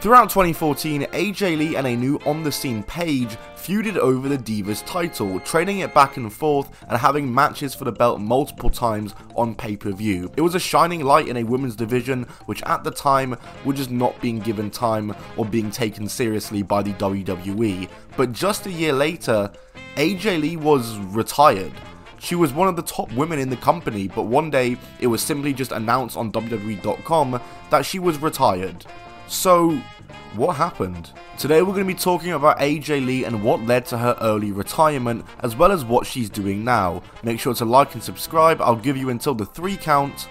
Throughout 2014, AJ Lee and a new on-the-scene Paige feuded over the Divas title, trading it back and forth and having matches for the belt multiple times on pay-per-view. It was a shining light in a women's division which at the time were just not being given time or being taken seriously by the WWE, but just a year later, AJ Lee was retired. She was one of the top women in the company, but one day it was simply just announced on WWE.com that she was retired. So, what happened? Today we're going to be talking about AJ Lee and what led to her early retirement, as well as what she's doing now. Make sure to like and subscribe, I'll give you until the three count.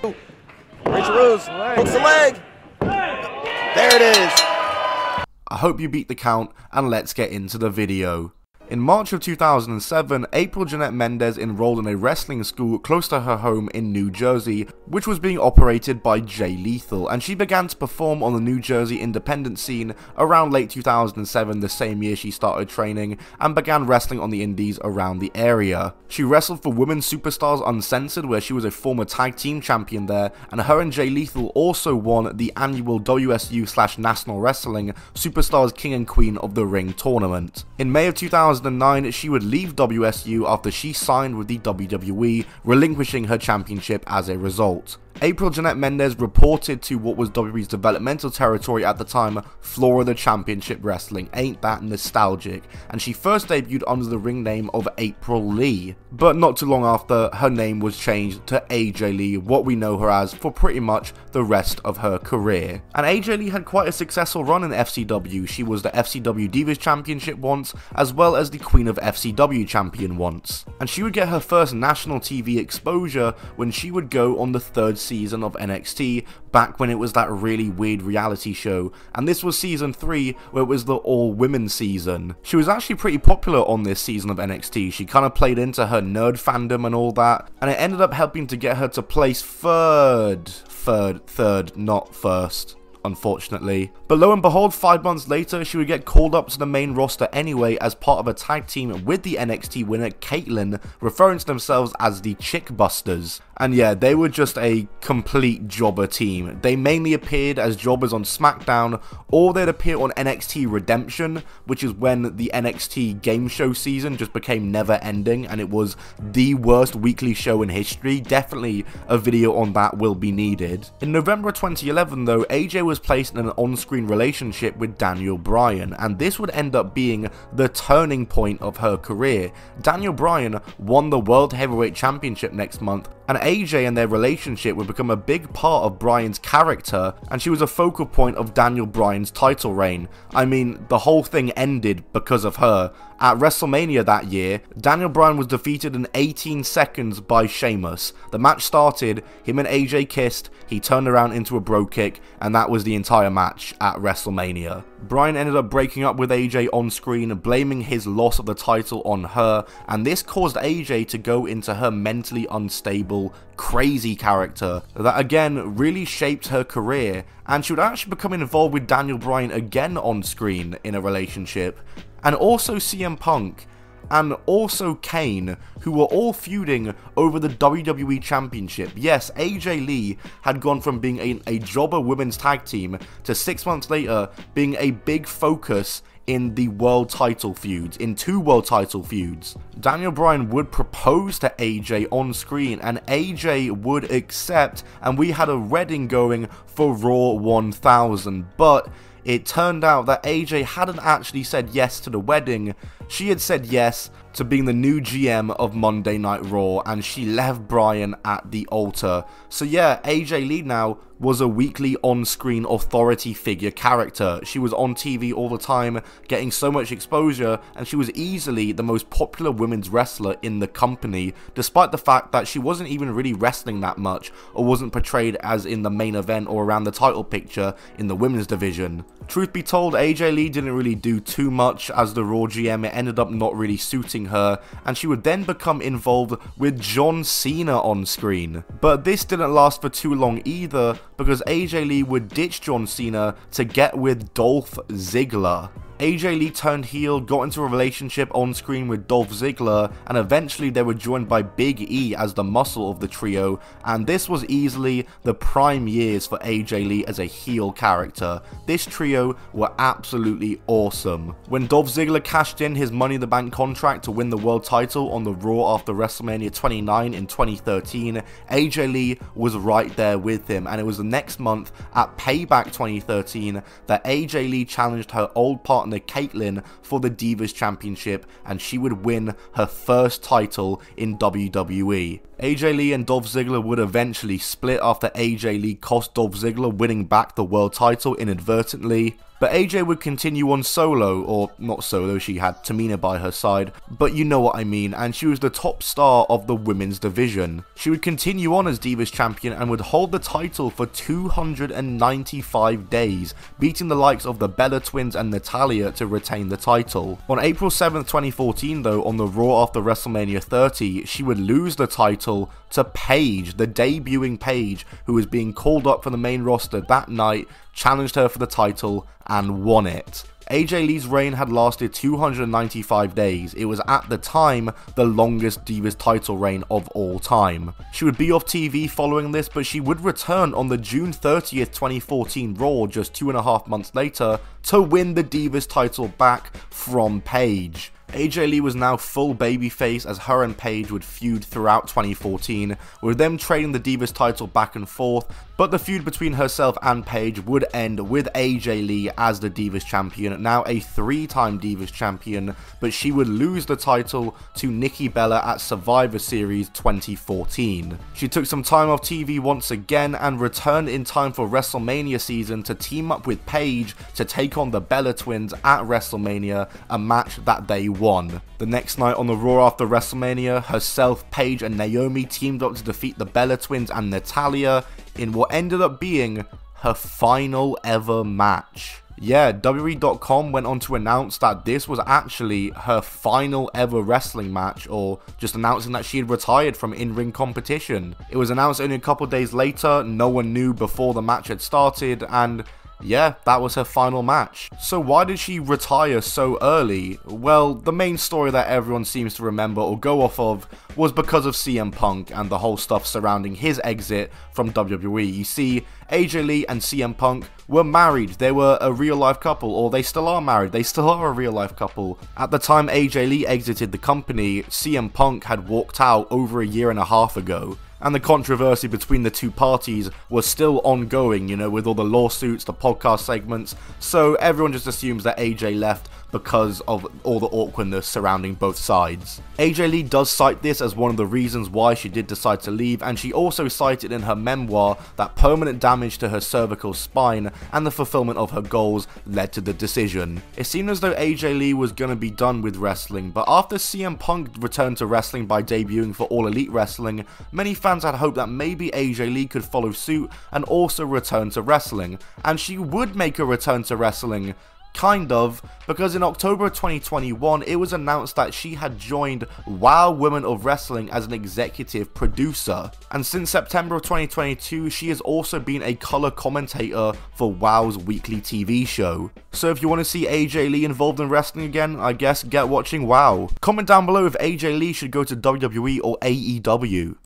Rachel Rose hooks the leg. There it is. I hope you beat the count, and let's get into the video. In March of 2007, April Jeanette Mendez enrolled in a wrestling school close to her home in New Jersey, which was being operated by Jay Lethal, and she began to perform on the New Jersey independent scene around late 2007, the same year she started training, and began wrestling on the indies around the area. She wrestled for Women's Superstars Uncensored, where she was a former tag team champion there, and her and Jay Lethal also won the annual WSU slash National Wrestling Superstars King and Queen of the Ring tournament. In May of 2000, 2009, she would leave WSU after she signed with the WWE, relinquishing her championship as a result. April Jeanette Mendez reported to what was WWE's developmental territory at the time, Florida Championship Wrestling. Ain't that nostalgic? And she first debuted under the ring name of April Lee. But not too long after, her name was changed to AJ Lee, what we know her as for pretty much the rest of her career. And AJ Lee had quite a successful run in FCW. She was the FCW Divas Championship once, as well as the Queen of FCW Champion once. And she would get her first national TV exposure when she would go on the third season of NXT back when it was that really weird reality show, and this was season 3 where it was the all women season. She was actually pretty popular on this season of NXT, she kind of played into her nerd fandom and all that, and it ended up helping to get her to place third, third, third, not first unfortunately. But lo and behold, five months later, she would get called up to the main roster anyway as part of a tag team with the NXT winner Kaitlyn, referring to themselves as the Chickbusters. And yeah, they were just a complete jobber team. They mainly appeared as jobbers on SmackDown, or they'd appear on NXT Redemption, which is when the NXT game show season just became never ending and it was the worst weekly show in history. Definitely a video on that will be needed. In November 2011 though, AJ was placed in an on-screen relationship with Daniel Bryan, and this would end up being the turning point of her career. Daniel Bryan won the World Heavyweight Championship next month and AJ and their relationship would become a big part of Bryan's character, and she was a focal point of Daniel Bryan's title reign. I mean, the whole thing ended because of her. At WrestleMania that year, Daniel Bryan was defeated in 18 seconds by Sheamus. The match started, him and AJ kissed, he turned around into a brogue kick, and that was the entire match at WrestleMania. Bryan ended up breaking up with AJ on screen, blaming his loss of the title on her, and this caused AJ to go into her mentally unstable, crazy character that again really shaped her career, and she would actually become involved with Daniel Bryan again on screen in a relationship, and also CM Punk and also Kane, who were all feuding over the WWE Championship. Yes, AJ Lee had gone from being a, a jobber women's tag team to six months later being a big focus in the world title feuds, in two world title feuds. Daniel Bryan would propose to AJ on screen and AJ would accept and we had a wedding going for Raw 1000 but it turned out that AJ hadn't actually said yes to the wedding, she had said yes to being the new GM of Monday Night Raw and she left Bryan at the altar. So yeah, AJ Lee now was a weekly on-screen authority figure character. She was on TV all the time, getting so much exposure, and she was easily the most popular women's wrestler in the company, despite the fact that she wasn't even really wrestling that much, or wasn't portrayed as in the main event or around the title picture in the women's division. Truth be told, AJ Lee didn't really do too much as the Raw GM, it ended up not really suiting her, and she would then become involved with John Cena on screen. But this didn't last for too long either, because AJ Lee would ditch John Cena to get with Dolph Ziggler. AJ Lee turned heel, got into a relationship on screen with Dolph Ziggler, and eventually they were joined by Big E as the muscle of the trio, and this was easily the prime years for AJ Lee as a heel character. This trio were absolutely awesome. When Dolph Ziggler cashed in his Money in the Bank contract to win the world title on the Raw after WrestleMania 29 in 2013, AJ Lee was right there with him, and it was the next month at Payback 2013 that AJ Lee challenged her old partner Kaitlyn for the Divas Championship, and she would win her first title in WWE. AJ Lee and Dolph Ziggler would eventually split after AJ Lee cost Dolph Ziggler winning back the world title inadvertently. But AJ would continue on solo, or not solo, she had Tamina by her side, but you know what I mean, and she was the top star of the women's division. She would continue on as Divas champion and would hold the title for 295 days, beating the likes of the Bella Twins and Natalya to retain the title. On April 7th, 2014 though, on the Raw after WrestleMania 30, she would lose the title to Paige, the debuting Paige, who was being called up for the main roster that night challenged her for the title, and won it. AJ Lee's reign had lasted 295 days. It was at the time the longest Divas title reign of all time. She would be off TV following this, but she would return on the June 30th, 2014 Raw just two and a half months later to win the Divas title back from Paige. AJ Lee was now full babyface as her and Paige would feud throughout 2014, with them trading the Divas title back and forth, but the feud between herself and Paige would end with AJ Lee as the Divas champion, now a three-time Divas champion, but she would lose the title to Nikki Bella at Survivor Series 2014. She took some time off TV once again and returned in time for WrestleMania season to team up with Paige to take on the Bella twins at WrestleMania, a match that they won. The next night on the Raw after WrestleMania, herself, Paige, and Naomi teamed up to defeat the Bella Twins and Natalya in what ended up being her final ever match. Yeah, WWE.com went on to announce that this was actually her final ever wrestling match, or just announcing that she had retired from in ring competition. It was announced only a couple days later, no one knew before the match had started, and yeah, that was her final match. So why did she retire so early? Well, the main story that everyone seems to remember or go off of was because of CM Punk and the whole stuff surrounding his exit from WWE. You see, AJ Lee and CM Punk were married. They were a real life couple, or they still are married. They still are a real life couple. At the time AJ Lee exited the company, CM Punk had walked out over a year and a half ago and the controversy between the two parties was still ongoing, you know, with all the lawsuits, the podcast segments, so everyone just assumes that AJ left because of all the awkwardness surrounding both sides. AJ Lee does cite this as one of the reasons why she did decide to leave, and she also cited in her memoir that permanent damage to her cervical spine and the fulfillment of her goals led to the decision. It seemed as though AJ Lee was gonna be done with wrestling, but after CM Punk returned to wrestling by debuting for All Elite Wrestling, many fans had hoped that maybe AJ Lee could follow suit and also return to wrestling, and she would make a return to wrestling, Kind of, because in October 2021, it was announced that she had joined WOW Women of Wrestling as an executive producer. And since September of 2022, she has also been a color commentator for WOW's weekly TV show. So if you want to see AJ Lee involved in wrestling again, I guess get watching WOW. Comment down below if AJ Lee should go to WWE or AEW.